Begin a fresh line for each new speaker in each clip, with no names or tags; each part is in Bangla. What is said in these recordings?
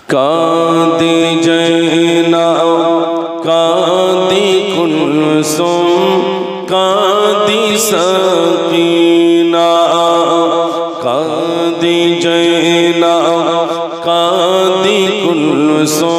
کاندی جینا کاندی کنسم کاندی سکینہ کاندی جینا کاندی کنسم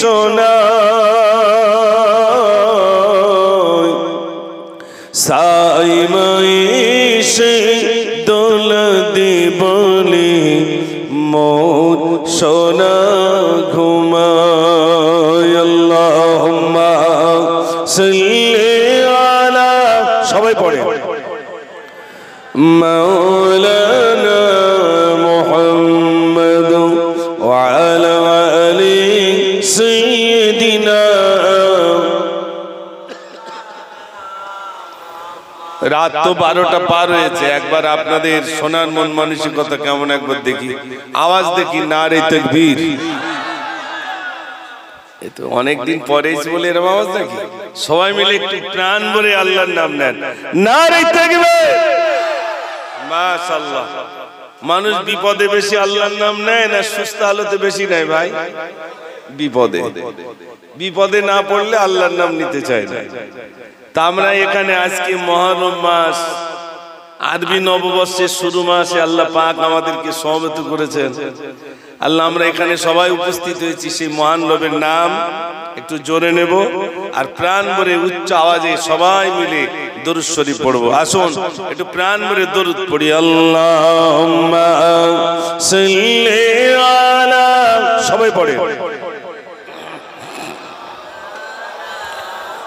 সোনা রাত তো বারোটা পার হয়েছে। একবার আপনাদের সোনার মন মানসিকতা কেমন একবার দেখি। আওয়াজ দেখি না রে তকবীর। তো অনেকদিন পরে বলে এরকম আওয়াজ নাকি সবাই মিলে একটু প্রাণ ভরে আল্লাহর নাম নেন। না রে তকবীর। মাশাআল্লাহ। মানুষ বিপদে বেশি আল্লাহর নাম নেয় না সুস্থ আলোতে বেশি নেয় ভাই। বিপদে। বিপদে। না পড়লে আল্লাহর নাম নিতে চায় না। তা আমরা এখানে আজকে মহরম মাস আরবি নববর্ষের শুরু মাসে আল্লাহ পাক আমাদেরকে সমবেত করেছেন। আল্লাহ আমরা এখানে সবাই উপস্থিত হয়েছি, সেই মহান রবের নাম একটু জোরে নেব আর প্রাণ ভরে উচ্চ আওয়াজে সবাই মিলে দরুদ শরীফ পড়ব। আসুন, একটু প্রাণ ভরে দরুদ পড়ি। আল্লাহ সবাই পড়ে।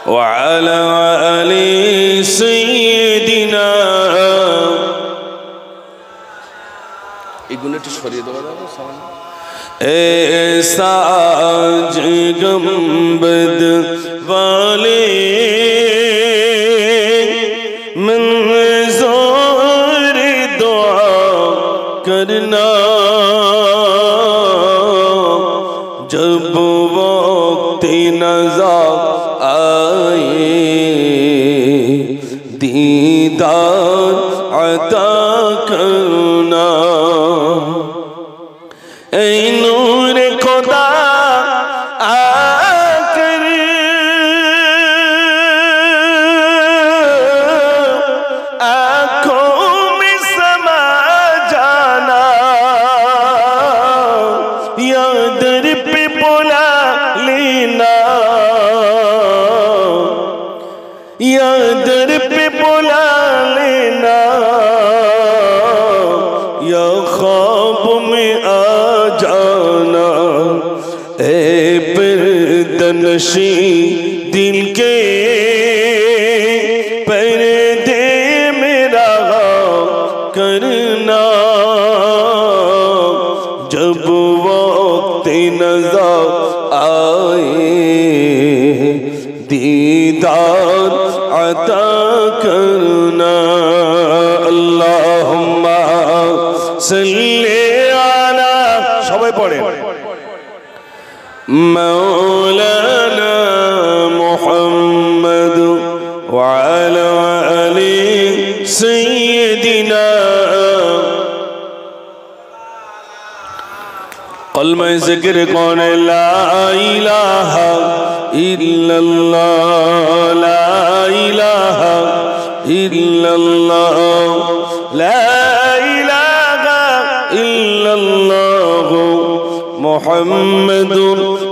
وعلى آل سيدنا এগুলো একটু সরিয়ে দেওয়া যাবে এ সাজ গম্বদ वाले قدر پہ بلا لینا۔ یا در پہ بلا لینا۔ یا خواب میں آ جانا۔ اے پردنشین مولانا محمد وعلى علي سيدنا قل قلما ذكر قول لا إله إلا الله لا إله إلا الله لا محمد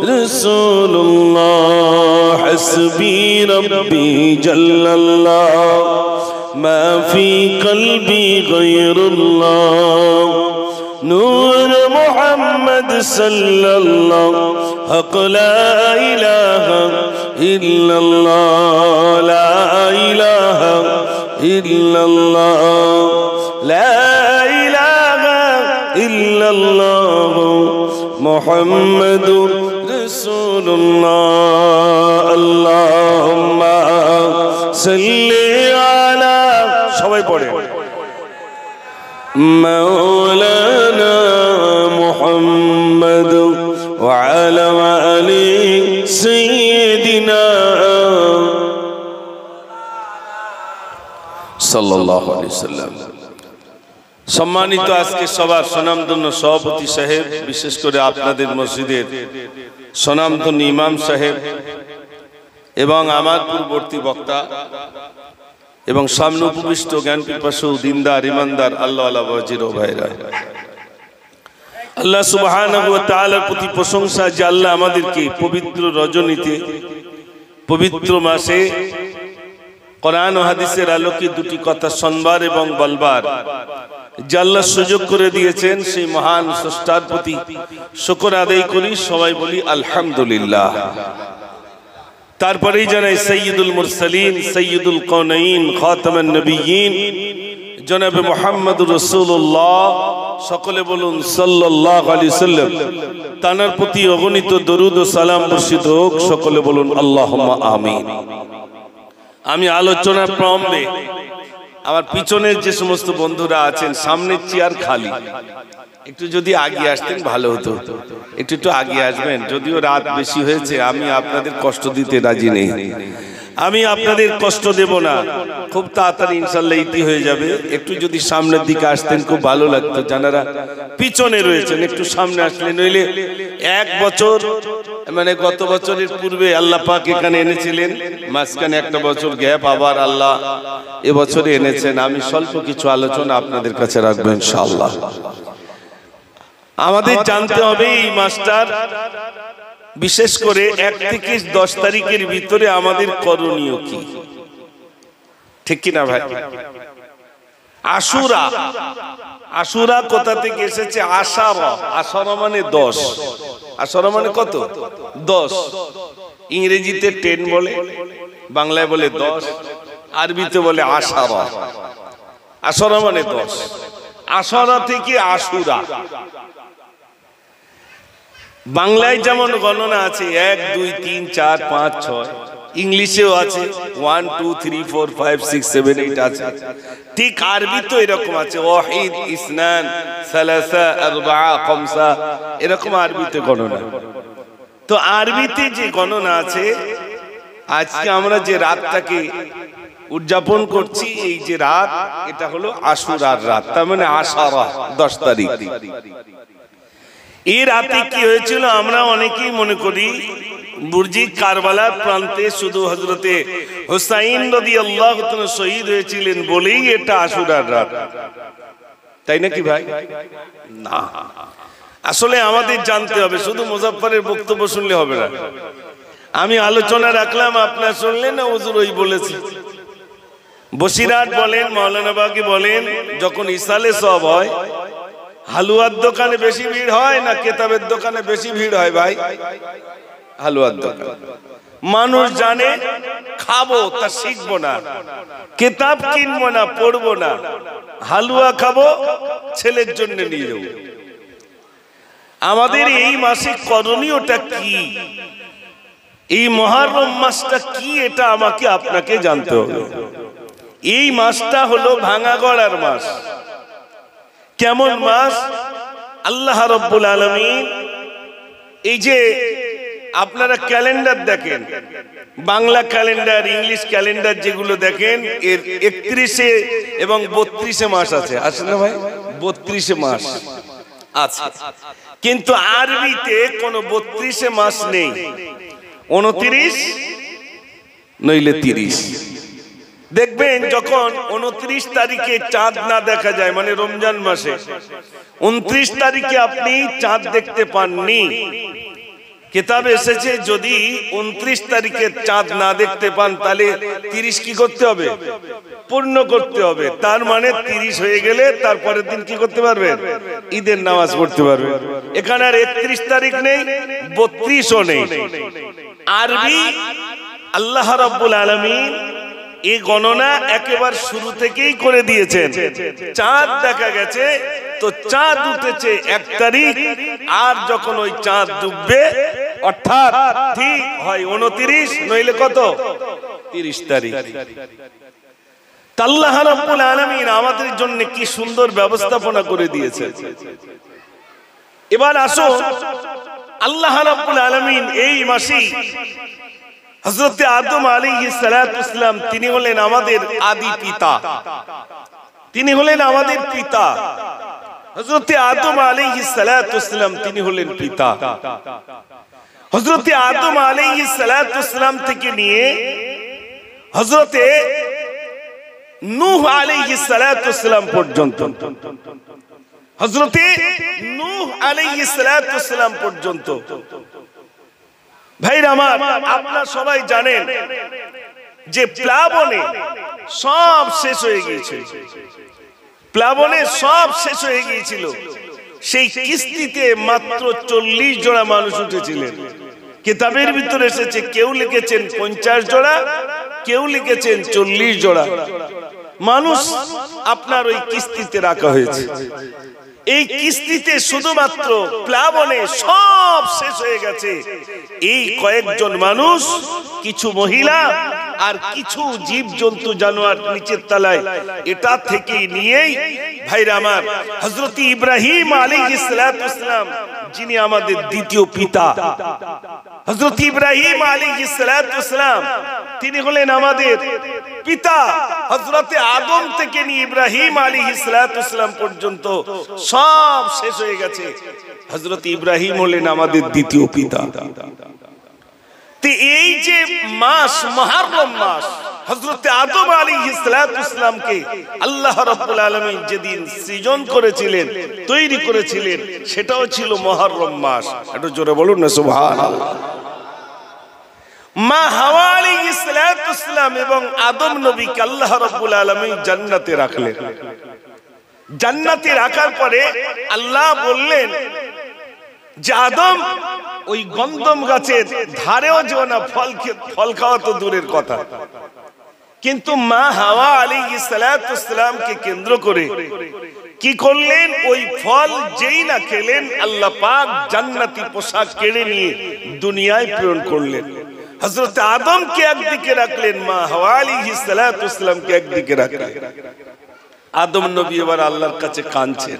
رسول الله حسبي ربي جل الله. ما في قلبي غير الله. نور محمد صلى الله. حق لا إله إلا الله. لا إله إلا الله. لا إله إلا الله. محمد رسول الله اللهم صل على সবাই পড়ে مولانا محمد وعلى آل سيدنا صلى الله عليه وسلم সম্মানিত আজকে সবার স্বনামধন্য সভাপতি সাহেব, বিশেষ করে আপনাদের মসজিদের স্বনামধন্য ইমাম সাহেব এবং আমার পূর্ববর্তী বক্তা এবং সামনে উপবিষ্ট জ্ঞান পিপাসু দিনদার, ইমানদার আল্লাহ আল্লাহ বাজির ভাইরা। আল্লাহ তাআলার প্রতি প্রশংসা যে আল্লাহ আমাদেরকে পবিত্র রজনীতে, পবিত্র মাসে কোরআন হাদিসের আলোকে দুটি কথা, শুনবার এবং বলবার। আল্লাহ সুযোগ করে দিয়েছেন সেই মহান স্রষ্টার প্রতি শুকর আদায় করি, সবাই বলি আলহামদুলিল্লাহ। তারপরেই জানাই সৈয়দুল মুরসালিন, সৈয়দুল কৌনাইন খাতামান নবীন জনাবে মোহাম্মদ রসুল্লাহ সকলে বলুন সাল্লাহ আলি সাল্লাম। তানার প্রতি অগণিত দরুদ ও সালাম বর্ষিত হোক, সকলে বলুন আল্লাহ আমিন। আমি আলোচনার প্রারম্ভে আমার পিছনের যে সমস্ত বন্ধুরা আছেন, সামনের চেয়ার খালি। একটু যদি আগে আসতেন, ভালো হতো। একটু একটু আগে আসবেন, যদিও রাত বেশি হয়েছে, আমি আপনাদের কষ্ট দিতে রাজি নেই। আমি আপনাদের কষ্ট দেব না। খুব তাড়াতাড়ি ইনশাল্লাহ ইতি হয়ে যাবে। একটু যদি সামনের দিকে আসতেন, খুব ভালো লাগতো। যারা পিছনে রয়েছেন, একটু সামনে আসলে। নইলে এক বছর মানে গত বছরের পূর্বে আল্লাহ পাক এখানে এনেছিলেন, মাঝখানে একটা বছর গ্যাপ, আবার আল্লাহ এবছরে এনেছেন। আমি স্বল্প কিছু আলোচনা আপনাদের কাছে রাখব ইনশাআল্লাহ। আমাদের জানতে হবে এই মাস্টার বিশেষ করে এক থেকে দশ তারিখের ভিতরে আমাদের করণীয় কি? ঠিক কিনা ভাই? আশুরা। আশুরা। কোথা থেকে এসেছে? আশারা আশারা মানে দশ। আশারা মানে কত? দশ। ইংরেজিতে টেন বলে বাংলায় বলে দশ আরবিতে বলে আশারা আশারা মানে দশ। আশারা থেকে আশুরা। বাংলায় যেমন গণনা আছে, এক, দুই, তিন, চার, পাঁচ, ছয়। ইংলিশেও আছে one two three four five six seven eight আছে। ঠিক আরবি তো এরকম আছে, ওয়াহিদ, ইসনান, সালাসা, আরবা, খমসা, এরকম আরবিতে গণনা। তো আরবিতে যে গণনা আছে, আজকে আমরা যে রাতটাকে উদযাপন করছি, এই যে রাত, এটা হলো আশুরার রাত, তার মানে আশারা, দশ তারিখ। এই রাতে কি হয়েছিল আমরা অনেকেই মনে করি। বুর্জি কারবালার প্রান্তে শুধু হজরতে হুসাইন নদী আল্লাহ শহীদ হয়েছিলেন বলেই এটা আশুরার রাত। তাই নাকি ভাই? না। আসলে আমাদের জানতে হবে, শুধু মুজাফফরের বক্তব্য শুনলে হবে না। আমি আলোচনা রাখলাম, আপনার শুনলেন না? হুজুর ওই বলেছি। বসিরাট বলেন মৌলানা বাকি বলেন, যখন ইসালে সব হয় হালুয়ার দোকানে বেশি ভিড় হয় না কেতাবের দোকানে বেশি ভিড় হয় ভাই? হালুয়ার দোকান। মানুষ জানে, খাব, তা শিখব না। কেতাব কিনবো না, পড়ব না। হালুয়া খাব, ছেলের জন্য নিয়ে যাব। আমাদের এই মাসে করণীয়টা কি? এই মহারম মাসটা কি এটা আমাকে আপনাকে জানতে হবে। এই মাসটা হলো ভাঙা গড়ার মাস। কেমন মাস? আল্লাহ রব্বুল আলমিন এই যে আপনারা ক্যালেন্ডার দেখেন বাংলা ক্যালেন্ডার ইংলিশ ক্যালেন্ডার যেগুলো দেখেন এর একত্রিশে এবং বত্রিশে মাস আছে। আছে না ভাই? বত্রিশে মাস। আছে। কিন্তু আরবিতে কোনো বত্রিশে মাস নেই। উনত্রিশ নইলে তিরিশ। দেখবেন যখন উনত্রিশ তারিখে চাঁদ না দেখা যায় মানে রমজান মাসে, উনত্রিশ তারিখে আপনি চাঁদ দেখতে পাননি। কিতাবে এসেছে, যদি উনত্রিশ তারিখে চাঁদ না দেখতে পান, তাহলে তিরিশ কি করতে হবে? পূর্ণ করতে হবে। তার মানে তিরিশ হয়ে গেলে তারপরের দিন কি করতে পারবেন? ঈদের নামাজ পড়তে পারবেন। এখানে আর একত্রিশ তারিখ নেই, বত্রিশও নেই। আরবি আল্লাহ রাব্বুল আলামিন এই গণনা একেবার শুরু থেকেই করে দিয়েছেন। চাঁদ দেখা গেছে, তো চাঁদ উঠেছে এক তারিখ, আর যখন ওই চাঁদ ডুববে, অর্থাৎ ঠিক হয় উনত্রিশ, নইলে কত? তিরিশ তারিখ। রাব্বুল আলামিন আমাদের জন্য কি সুন্দর ব্যবস্থাপনা করে দিয়েছে এবার আসো, আল্লাহ রাব্বুল আলামিন এই মাসেই হজরত আদম আলী ইসলাম তিনি হলেন আমাদের আদি পিতা। তিনি হলেন আমাদের পিতা। হজরত আদম আলী ইসলাম তিনি হলেন পিতা। হজরত আদম আলী ইসলাম থেকে নিয়ে হজরতে নূহ আলী ইসলাম পর্যন্ত। হজরতে নূহ আলী ইসলাম পর্যন্ত। ভাইর আমার, আপনারা সবাই জানেন যে প্লাবনে সব শেষ হয়ে গিয়েছে প্লাবনে সব শেষ হয়ে গিয়েছিল। সেই কিস্তিতে মাত্র চল্লিশ জোড়া মানুষ উঠেছিলেন। কিতাবের ভিতরে এসেছে, কেউ লিখেছেন পঞ্চাশ জোড়া, কেউ লিখেছেন চল্লিশ জোড়া। মানুষ আপনার ওই কিস্তিতে রাখা হয়েছে। এই কিস্তিতে শুধুমাত্র প্লাবনে সব শেষ হয়ে গেছে। এই কয়েকজন মানুষ, কিছু মহিলা আর কিছু জীব জন্তু জানোয়ার নিচের তলায়, এটা থেকে নিয়েই ভাইরা আমার হজরত ইব্রাহিম আলী ইসলাম যিনি আমাদের দ্বিতীয় পিতা। হজরত ইব্রাহিম আলী ইসলাম তিনি হলেন আমাদের পিতা। হজরতে আদম থেকে নিয়ে ইব্রাহিম আলী ইসলাম পর্যন্ত সব শেষ হয়ে গেছে। হজরত ইব্রাহিম হলেন আমাদের দ্বিতীয় পিতা। এই যে মাস, মহারম মাস আদম আলী আল্লাহ রব্বুল আলমী যেদিন সৃজন করেছিলেন, তৈরি করেছিলেন, সেটাও ছিল মহারম মাস। একটু জোরে বলুন না মা হাওয়া আলী ইসলাম এবং আদম নবীকে আল্লাহ রব্বুল আলমী জান্নাতে রাখলেন। জান্নাতে রাখার পরে আল্লাহ বললেন যে ওই গন্ধম গাছের ধারেও যেও না, ফল ফল খাওয়া তো দূরের কথা। কিন্তু মা হাওয়া আলী ইসলামকে কেন্দ্র করে কি করলেন? ওই ফল যেই না খেলেন, আল্লাহ পাক জান্নাতি পোশাক কেড়ে নিয়ে দুনিয়ায় প্রেরণ করলেন। হজরত আদমকে একদিকে রাখলেন, মা হাওয়া আলী ইসলামকে একদিকে রাখলেন। আদম নবী এবার আল্লাহর কাছে কাঁদছেন।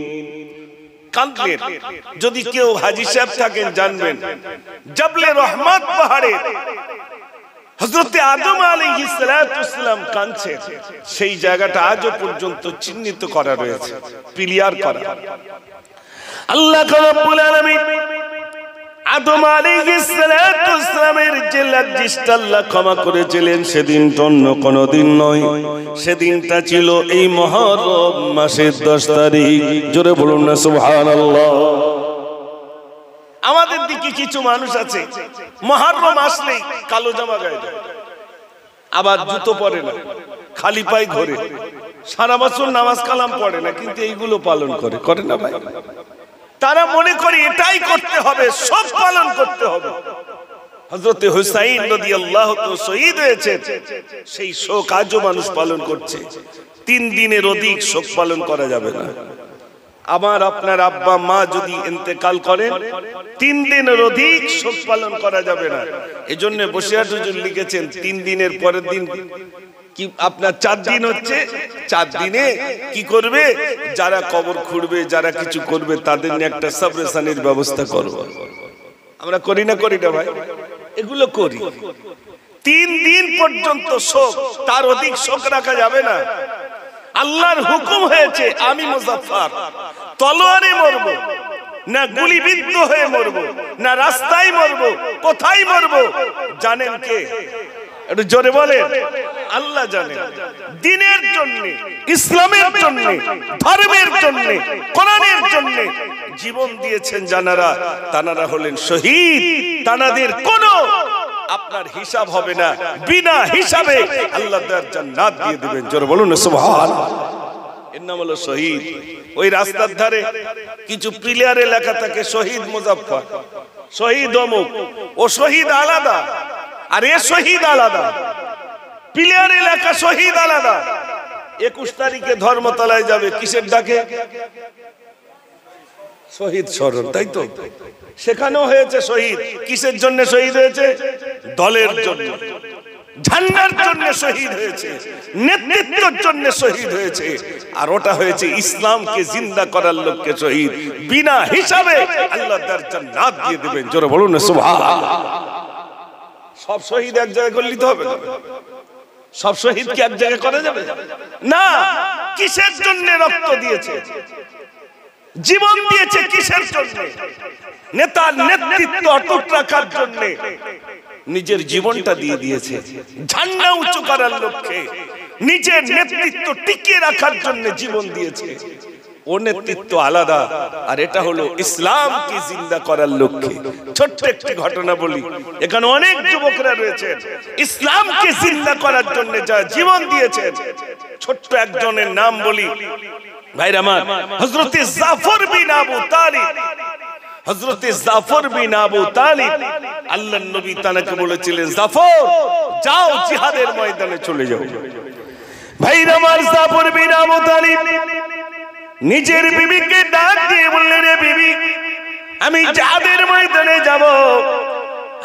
কাঁদলেন। যদি কেউ হাজি সাহেব থাকেন জানবেন। জবলে রহমত পাহাড়ে হজরতে আদম আলী ইসলাম কাঁদছে সেই জায়গাটা আজও পর্যন্ত চিহ্নিত করা রয়েছে পিলিয়ার করা। আল্লাহ রব্বুল আলামিন আদম আলাইহিসসালামের যে আল্লাহ ক্ষমা করেছিলেন সেদিন অন্য কোনো দিন নয়। সেদিনটা ছিল এই মহরম মাসের দশ তারিখ। জোরে বলুন না, সুবহানাল্লাহ। আমাদের দিকে কিছু মানুষ আছে, মহরম আসলেই কালো জামা গায়ে আবার জুতো পরে না, খালি পায়ে ঘরে সারা বছর নামাজ কালাম পড়ে না, কিন্তু এইগুলো পালন করে করে না ভাই? তারা মনে করে এটাই করতে হবে, সব পালন করতে হবে। হজরতে হুসাইন নদী আল্লাহ শহীদ হয়েছে সেই শোক আজও মানুষ পালন করছে। তিন দিনের অধিক শোক পালন করা যাবে না। আমার আপনার আব্বা, মা যদি ইন্তেকাল করেন, তিন দিনের অধিক শোক পালন করা যাবে না। এজন্য বসিয়াট হুজুর লিখেছেন, তিন দিনের পরের দিন কি আপনার চার দিন হচ্ছে? চার দিনে কি করবে? যারা কবর খুঁড়বে যারা কিছু করবে তাদের নিয়ে একটা সাবরেশনের ব্যবস্থা করব। আমরা করি না করি না ভাই? এগুলো করি। তিন দিন পর্যন্ত শোক তার অধিক শোক রাখা যাবে না। আল্লাহর হুকুম হয়েছে আমি মুজাফফর। তলোয়ারে মরব না গুলিবিদ্ধ হয়ে মরব না রাস্তায় মরব কোথায় মরব জানেন কে? একটু জোরে বলেন আল্লাহ জানেন দিনের জন্য, ইসলামের জন্য, ধর্মের জন্য, কোরআনের জন্য জীবন দিয়েছেন জানারা। তানারা হলেন শহীদ। তানাদের কোনো আপনার হিসাব হবে না। বিনা হিসাবে আল্লাহ তার জান্নাত দিয়ে দিবেন। জোরে বলুন এর নাম হলো শহীদ। ওই রাস্তার ধারে কিছু প্রিলিয়ারে লেখা থাকে, শহীদ মুজাফফর। শহীদ অমুক। ও শহীদ আলাদা। আর এ শহীদ আলাদা। প্লেয়ারে এলাকা শহীদ আলাদা। একুশ তারিখে ধর্মতলায় যাবে, কিসের ডাকে? শহীদ স্মরণ, তাই তো? সেখানেও হয়েছে শহীদ। কিসের জন্য শহীদ হয়েছে? দলের জন্য। ঝান্ডার জন্য শহীদ হয়েছে। নেতৃত্বের জন্য শহীদ হয়েছে। আর ওটা হয়েছে ইসলামকে জিন্দা করার লোককে শহীদ। বিনা হিসাবে আল্লাহ তার দিয়ে দিবেন। জোরে বলুন সুবহানাল্লাহ। সব শহীদ এক জায়গায় করলে তো হবে সব শহীদ কি এক জায়গায় করা যাবে? না। কিসের জন্য রক্ত দিয়েছে? জীবন দিয়েছে কিসের জন্য? নেতার নেতৃত্ব অটুট রাখার জন্য নিজের জীবনটা দিয়ে দিয়েছে। ঝান্ডা উঁচু করার লক্ষ্যে নিজের নেতৃত্ব টিকিয়ে রাখার জন্য জীবন দিয়েছে। ও নেতৃত্ব আলাদা। আর এটা হলো ইসলামকে জিন্দা করার লক্ষ্যে। ছোট্ট একটি ঘটনা বলি। এখানে অনেক যুবকরা রয়েছেন। ইসলামকে জিন্দা করার জন্য যা জীবন দিয়েছেন। ছোট্ট একজনের নাম বলি। ভাইরা আমার, হযরতে জাফর বিন আবু তালিব। হযরতে জাফর বিন আবু তালিব, আল্লাহর নবী তাকে বলেছিলেন, জাফর, যাও জিহাদের ময়দানে চলে যাও। ভাইরা আমার, জাফর বিন আবু তালিব নিজের বিবিকে ডাক দিয়ে বললেন রে বিবি আমি জিহাদের ময়দানে যাব।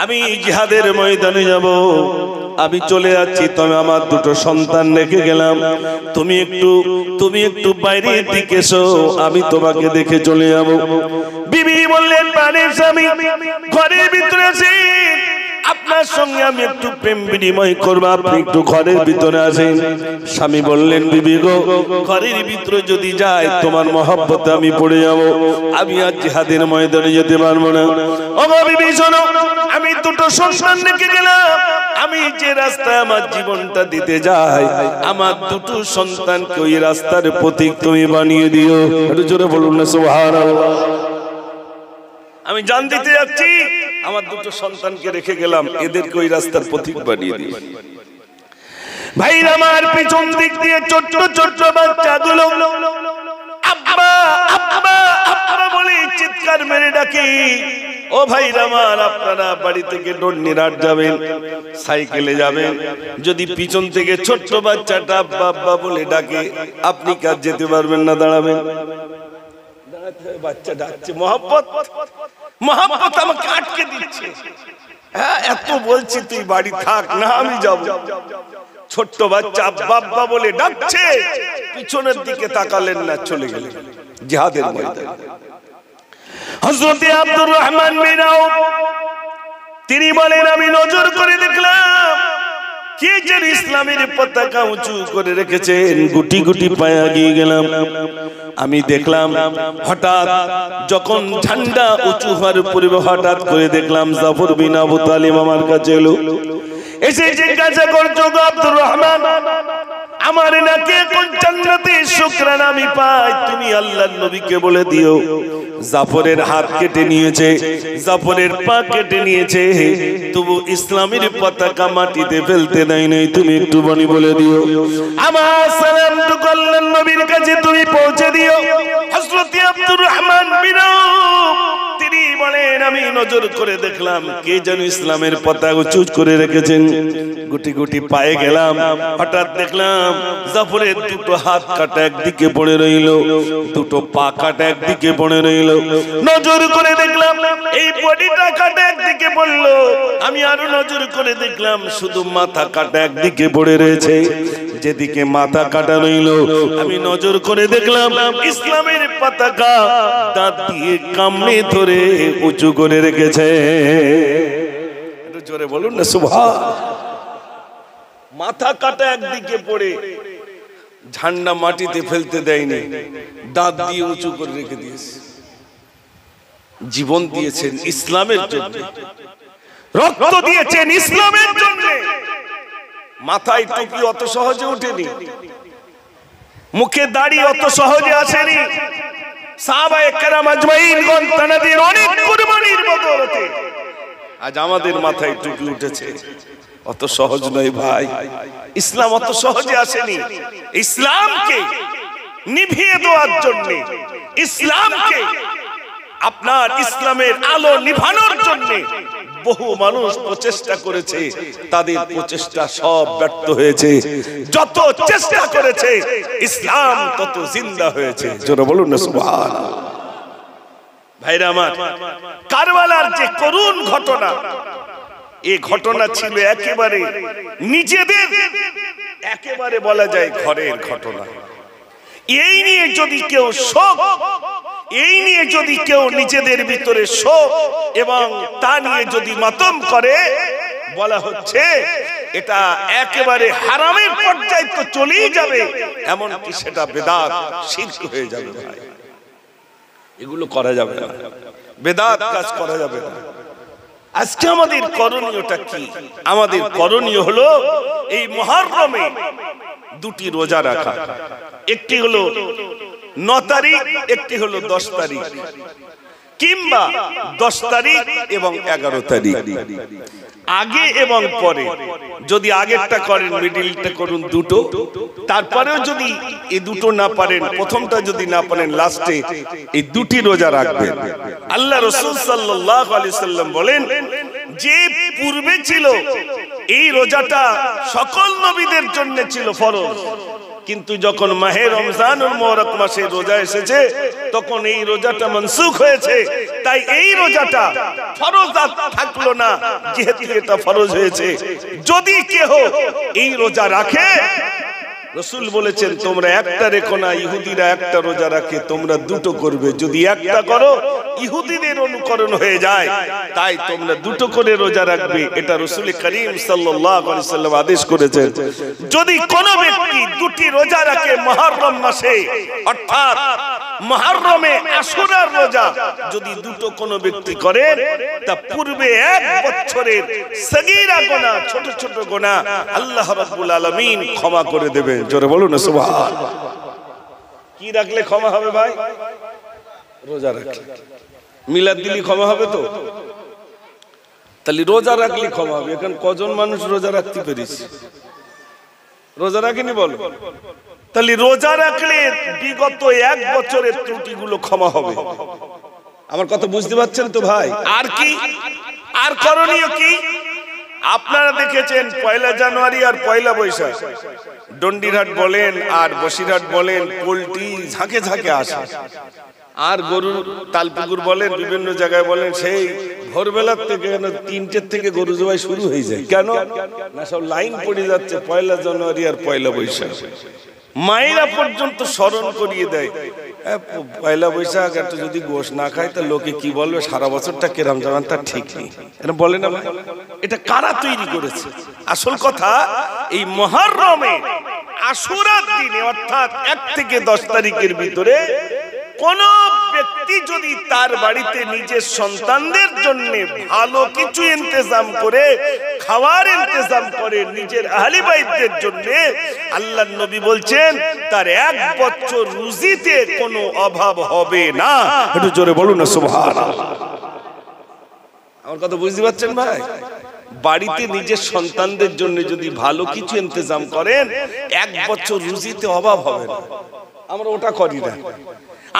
আমি জিহাদের ময়দানে যাব। আমি চলে যাচ্ছি তবে আমার দুটো সন্তান রেখে গেলাম। তুমি একটু তুমি একটু বাইরের দিকে এসো আমি তোমাকে দেখে চলে যাব। বিবি বললেন পানের স্বামী ঘরের ভিতরে আছেন আপনার সঙ্গে আমি একটু প্রেম বিনিময় করব। আপনি একটু ঘরের ভিতরে আসেন। স্বামী বললেন, বিবি গো, ঘরের ভিতরে যদি যায়, তোমার মহব্বতে আমি পড়ে যাব। আমি আর জিহাদের ময়দানে যেতে পারব না। ও বিবি, শোনো, আমি দুটো সন্তান রেখে গেলাম। আমি যে রাস্তায় আমার জীবনটা দিতে যাই, আমার দুটো সন্তানকে ওই রাস্তার প্রতীক তুমি বানিয়ে দিও। একটু জোরে বলুন না, সুবহানাল্লাহ। আমি জান দিতে যাচ্ছি আমার দুটো সন্তানকে রেখে গেলাম, এদেরকে ওই রাস্তার পথিক বানিয়ে দিই। ভাই আমার পিছন দিক দিয়ে ছোট্ট ছোট্ট বাচ্চাগুলো, আব্বা চিৎকার মেরে ডাকি। ও ভাই রামার আপনারা বাড়ি থেকে ডন্ডিরাট যাবেন, সাইকেলে যাবেন। যদি পিছন থেকে ছোট্ট বাচ্চাটা আব্বা আব্বা বলে ডাকে, আপনি কাজ যেতে পারবেন না, দাঁড়াবেন। বাচ্চা ডাকছে, মহব্বত। মহব্বত আমাকে আটকে দিচ্ছে। হ্যাঁ এত বলছি তুই বাড়ি থাক, না আমি যাব। ছোট্ট বাচ্চা বাব্বা বলে ডাকছে, পিছনের দিকে তাকালেন না, চলে গেলেন জিহাদের ময়দানে। হযরতে আব্দুর রহমান বিন তিনি বলেন, আমি নজর করে দেখলাম কে যেন ইসলামের পতাকা উঁচু করে রেখেছেন? গুটি গুটি পায়ে গেলাম। আমি দেখলাম, হঠাৎ যখন ঝান্ডা উঁচু হওয়ার পূর্বে হঠাৎ করে দেখলাম জাফর বিন আবু তালিম আমার কাছে এলো। এসে জিজ্ঞাসা করছ আব্দুর রহমান, আমার নাকি কোন জান্নাতে শুকরান আমি পাই, তুমি আল্লাহর নবীকে বলে দিও। জাফরের হাত কেটে নিয়েছে, জাফরের পা কেটে নিয়েছে। তবু ইসলামের পতাকা মাটিতে ফেলতে দেয় নাই, তুমি একটু বাণী বলে দিও। আমার সালামটুকু আল্লাহর নবীর কাছে তুমি পৌঁছে দিও। হযরত আব্দুর রহমান বলেন, আমি নজর করে দেখলাম, কে যেন ইসলামের পতাকা উঁচু করে রেখেছেন। গুটি গুটি পায়ে গেলাম, হঠাৎ দেখলাম জাফরের দুটো হাত কাটা একদিকে পড়ে রইল, দুটো পা কাটা একদিকে পড়ে রইল। নজর করে দেখলাম, এই বডিটা কাটা একদিকে পড়ল, আমি আরও নজর করে দেখলাম, শুধু মাথা কাটা একদিকে পড়ে রয়েছে। যেদিকে মাথা কাটা রইল, আমি নজর করে দেখলাম, ইসলামের পতাকা দাঁত দিয়ে কামড়ে ধরে। উঁচু করে রেখেছে। জোরে বলুন না সুভা মাথা কাটা একদিকে পড়ে, ঝান্ডা মাটিতে ফেলতে দেয়নি, দাঁত দিয়ে উঁচু করে রেখে দিয়েছে। জীবন দিয়েছেন ইসলামের জন্য। রক্ত দিয়েছেন ইসলামের জন্য। মাথায় টুপি অত সহজে উঠেনি। মুখে দাড়ি অত সহজে আসেনি। সাহাবায়ে কেরাম আজমাইনগণ তানাদের অনেক আজ আমাদের মাথায় টুপি উঠেছে। অত সহজ নয় ভাই। ইসলাম অত সহজে আসেনি। ইসলামকে নিভিয়ে দেওয়ার জন্য, ইসলামকে আপনার ইসলামের আলো নিভানোর জন্য বহু মানুষ প্রচেষ্টা করেছে তাদের প্রচেষ্টা সব ব্যর্থ হয়েছে। যত চেষ্টা করেছে ইসলাম তত জিন্দা হয়েছে। জোরে বলুন না সুবহান ভাইরা আমার কারবালার যে করুণ ঘটনা এই ঘটনা ছিল একেবারে নিজেদের একেবারে বলা যায় ঘরের ঘটনা। এই নিয়ে যদি কেউ শোক এই নিয়ে যদি কেউ নিজেদের ভিতরে শোক এবং তা নিয়ে যদি মাতম করে, বলা হচ্ছে এটা একেবারে হারামের পর্যায়ে তো চলেই যাবে, এমনকি সেটা বেদাত শির্ক হয়ে যাবে ভাই। এগুলো করা যাবে না। বেদাত কাজ করা যাবে না। আজকে আমাদের করণীয়টা কি? আমাদের করণীয় হলো এই মহারমে দুটি রোজা রাখা। একটি হলো ন তারিখ, একটি হলো দশ তারিখ। কিংবা দশ তারিখ এবং এগারো তারিখ। আগে এবং পরে। যদি আগেরটা করেন মিডিলটা করুন দুটো। তারপরেও যদি এই দুটো না পারেন, প্রথমটা যদি না পারেন লাস্টে এই দুটি রোজা রাখবেন। আল্লাহ রসুল সাল্লাহ সাল্লাম বলেন, যে পূর্বে ছিল, এই রোজাটা সকল নবীদের জন্য ছিল ফরজ। কিন্তু যখন মাহে রমজানুল মোহরক মাসে রোজা এসেছে, তখন এই রোজাটা মনসুখ হয়েছে। তাই এই রোজাটা ফরজ থাকল না, যেহেতু এটা ফরজ হয়েছে। যদি কেহ এই রোজা রাখে রসুল বলেছেন, তোমরা একটা রেখো না, ইহুদিরা একটা রোজা রাখে, তোমরা দুটো করবে। যদি একটা করো, ইহুদিদের অনুকরণ হয়ে যায়। তাই তোমরা দুটো করে রোজা রাখবে। এটা রসুল করিম সাল্লাম আদেশ করেছেন। যদি কোনো ব্যক্তি দুটি রোজা রাখে, মহারম মাসে, অর্থাৎ মহারমে আশুরার রোজা। যদি দুটো কোনো ব্যক্তি করে তা পূর্বে এক বছরের সগীরা গোনা ছোট ছোট গোনা আল্লাহ রাব্বুল আলামিন ক্ষমা করে দেবে। জোরে বলুন সুবহান। কি রাখলে ক্ষমা হবে ভাই? রোজা রাখলে। মিলাদ দিলি ক্ষমা হবে তো? তাহলে রোজা রাখলে ক্ষমা হবে। এখন কজন মানুষ রোজা রাখতে পেরিস রোজা রাখিনি বলো? তাহলে রোজা রাখলে বিগত এক বছরের ত্রুটিগুলো ক্ষমা হবে। আমার কথা বুঝতে পারছেন তো ভাই? আর কি? আর করণীয় কি? আপনারা দেখেছেন পয়লা জানুয়ারি আর পয়লা বৈশাখ। ডন্ডিরহাট বলেন আর বসিরহাট বলেন পোলট্রি ঝাঁকে ঝাঁকে আসে। আর গরু তালপুকুর বলেন বিভিন্ন জায়গায় বলেন সেই ভোরবেলার থেকে তিনটের থেকে গরু জবাই শুরু হয়ে যায়। কেন? না সব লাইন পড়ে যাচ্ছে পয়লা জানুয়ারি আর পয়লা বৈশাখ। মায়েরা পর্যন্ত স্মরণ করিয়ে দেয়। পয়লা বৈশাখ, একটা যদি গোশ না খায়, তা লোকে কি বলবে? সারা বছরটা কেরাম জানান? তার ঠিক নেই। এটা বলে না এটা কারা তৈরি করেছে? আসল কথা, এই মহারমে আশুরার দিনে, অর্থাৎ এক থেকে দশ তারিখের ভিতরে, কোন ব্যক্তি যদি তার বাড়িতে নিজের সন্তানদের জন্য ভালো কিছু ইন্তজাম করে খাওয়ার ইন্তজাম করে নিজের আহলি বাইদের জন্য আল্লাহ নবী বলছেন, তার এক বছর রুজিতে কোনো অভাব হবে না। একটু জোরে বলুন না, সুবহানাল্লাহ। আমার কথা বুঝতে পারছেন ভাই? বাড়িতে নিজের সন্তানদের জন্য যদি ভালো কিছু ইন্তজাম করেন, এক বছর রুজিতে অভাব হবে না। আমরা ওটা করি না।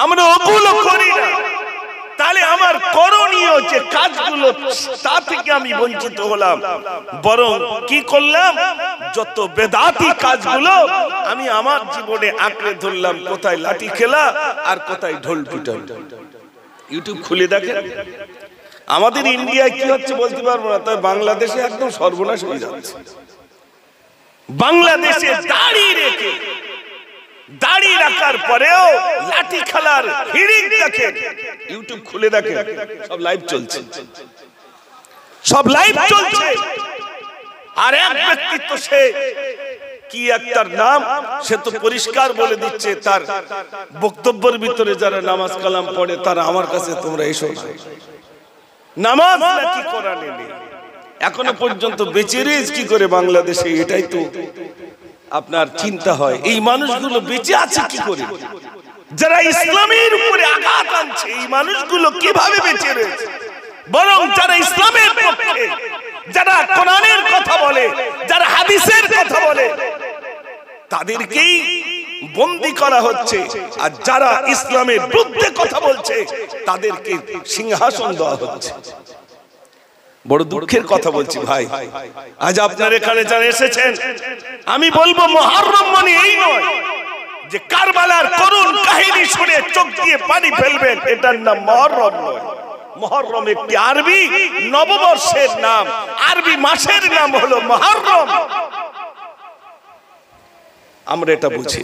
আমরা ওগুলো করি না। তাহলে আমার করণীয় যে কাজগুলো, তা থেকে আমি বঞ্চিত হলাম। বরং কি করলাম? যত বেদাতি কাজগুলো আমি আমার জীবনে আঁকড়ে ধরলাম, কোথায় লাঠি খেলা আর কোথায় ঢোল পিটান। ইউটিউব খুলে দেখেন। আমাদের ইন্ডিয়ায় কি হচ্ছে বলতে পারব না, তবে বাংলাদেশে একদম সর্বনাশ হয়ে যাচ্ছে। বাংলাদেশে দাড়ি রেখে দাড়ি রাখার পরেও লাঠি খেলার হিড়িক দেখেন ইউটিউব খুলে দেখেন সব লাইভ চলছে। সব লাইভ চলছে। আর এক ব্যক্তিত্ব সে কি একটার নাম, সে তো পরিষ্কার বলে দিচ্ছে তার বক্তব্যের ভিতরে যারা নামাজ কালাম পড়ে, তারা আমার কাছে তোমরা এসো। নামাজ নাকি কোরআনে নেই? এখনও পর্যন্ত বেঁচে কি করে বাংলাদেশে? এটাই তো আপনার চিন্তা হয়, এই মানুষগুলো বেঁচে আছে কি করে? যারা ইসলামের উপরে আঘাত আনছে, এই মানুষগুলো কীভাবে বেঁচে রয়েছে? বরং যারা ইসলামের পক্ষে, যারা কোরআনের কথা বলে, যারা হাদিসের কথা বলে, তাদেরকেই বন্দি করা হচ্ছে। আর যারা ইসলামের বিরুদ্ধে কথা বলছে, তাদেরকে সিংহাসন দেওয়া হচ্ছে। বড় দুঃখের কথা বলছি ভাই। আজ আপনার এখানে যারা এসেছেন আমি বলব মহরম মানে এই নয় যে কারবালার করুণ কাহিনী শুনে চোখ দিয়ে পানি ফেলবেন এটার নাম মহরম নয়। মহরম একটি আরবি নববর্ষের নাম। আরবি মাসের নাম হলো মহরম। আমরা এটা বুঝি